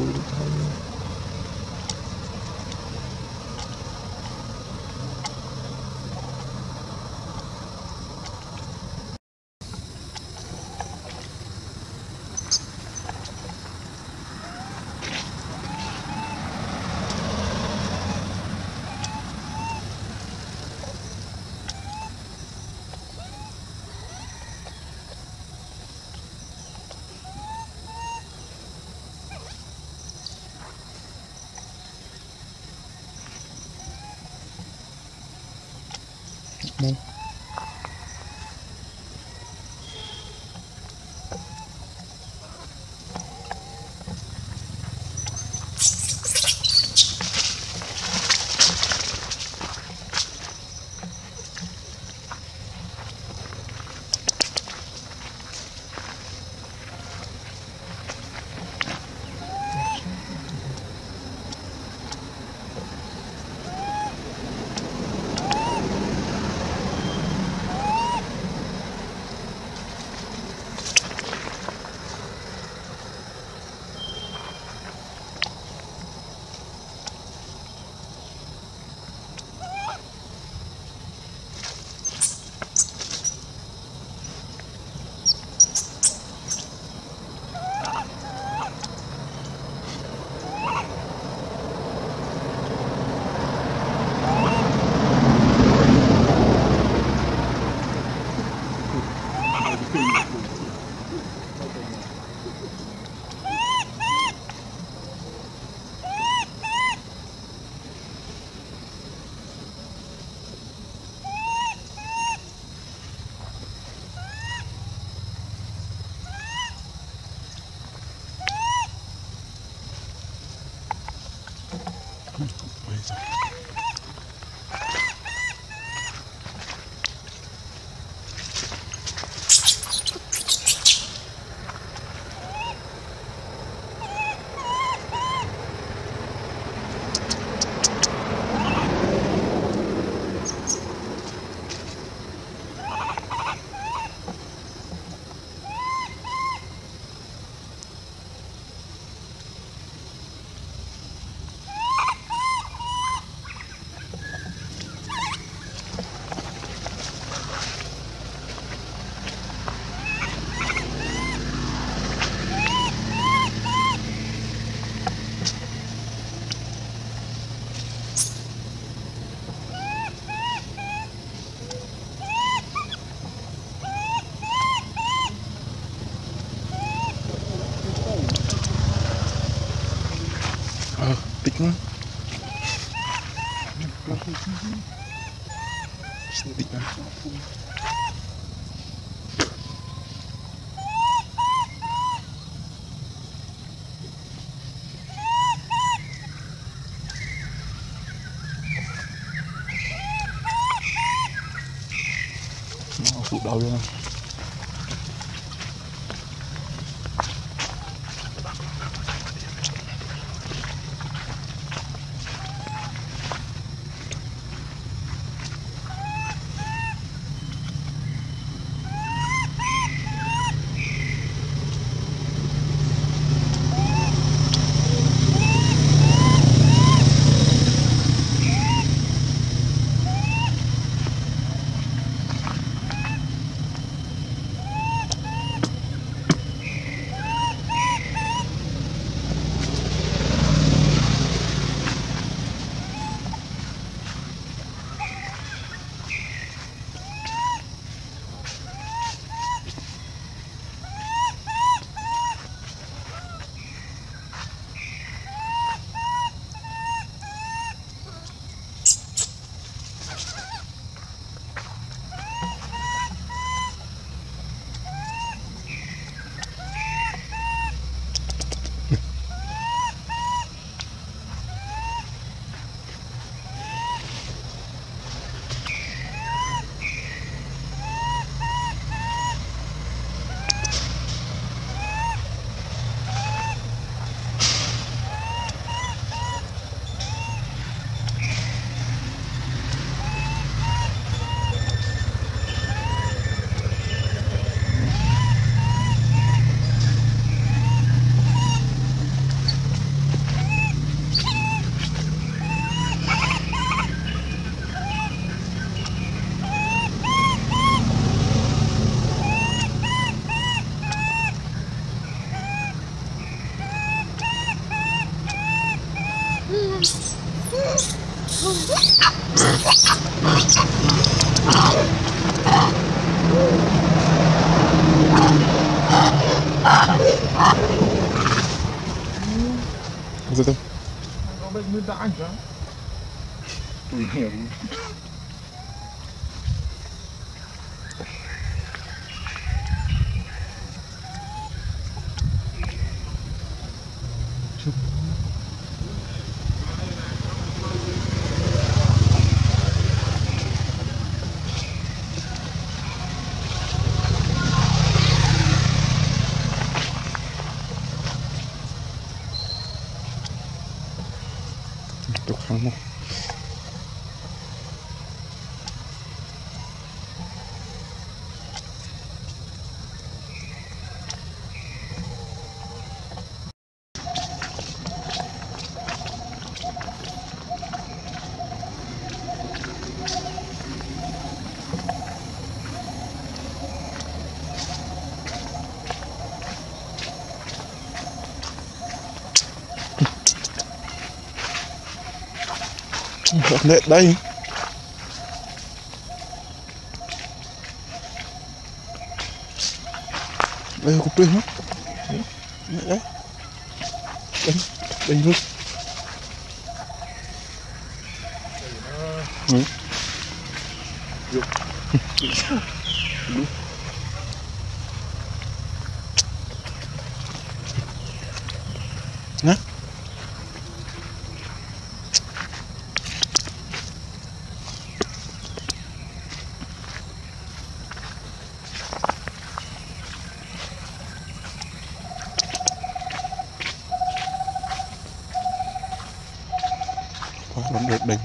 Buda. man. Tích quá Nó phụ đầu luôn. Sao thế? Có bệnh nguyên tạng chứ Tùy hiểu Được không? Nè, đây đây cục tuyên hết đấy đấy đây đây luôn ừ. Đúng. Nè. Quá lắm được đây